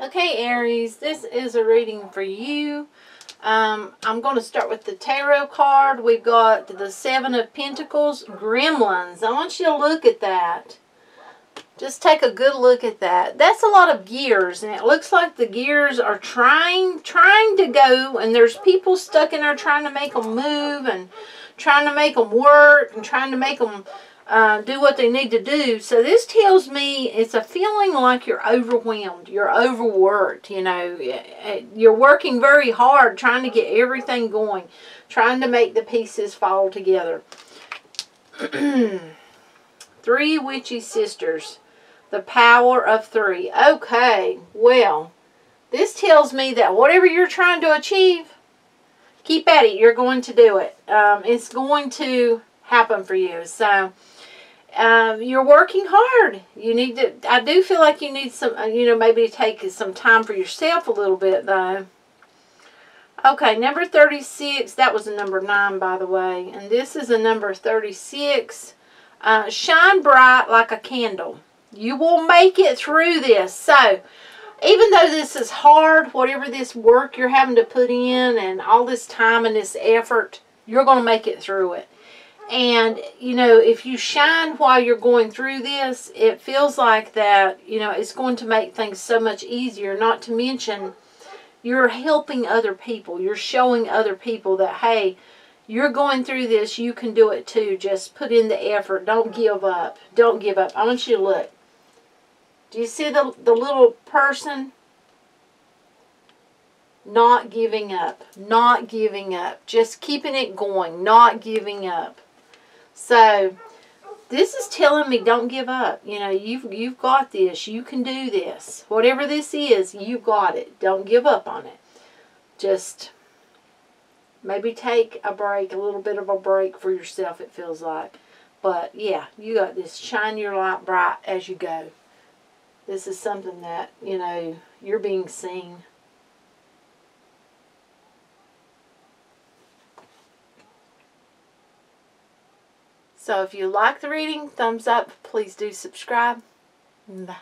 Okay, Aries, this is a reading for you. Um, I'm going to start with the tarot card. We've got the Seven of Pentacles, Gremlins. I want you to look at that. Just take a good look at that. That's a lot of gears, and it looks like the gears are trying, trying to go, and there's people stuck in there trying to make them move, and trying to make them work, and trying to make them uh, do what they need to do. So this tells me it's a feeling like you're overwhelmed, you're overworked, you know, you're working very hard trying to get everything going, trying to make the pieces fall together. three witchy sisters, the power of three. Okay, well, this tells me that whatever you're trying to achieve, keep at it. You're going to do it. Um, it's going to happen for you. So, um, you're working hard. You need to, I do feel like you need some, uh, you know, maybe take some time for yourself a little bit, though. Okay, number 36, that was a number 9, by the way. And this is a number 36. Uh, shine bright like a candle. You will make it through this. So, even though this is hard, whatever this work you're having to put in and all this time and this effort, you're going to make it through it. And, you know, if you shine while you're going through this, it feels like that, you know, it's going to make things so much easier. Not to mention, you're helping other people. You're showing other people that, hey, you're going through this, you can do it too. Just put in the effort. Don't give up. Don't give up. I want you to look. Do you see the, the little person? Not giving up. Not giving up. Just keeping it going. Not giving up. So this is telling me don't give up. You know, you've you've got this. You can do this. Whatever this is, you've got it. Don't give up on it. Just maybe take a break, a little bit of a break for yourself, it feels like. But yeah, you got this. Shine your light bright as you go. This is something that, you know, you're being seen. So if you like the reading, thumbs up. Please do subscribe. Bye.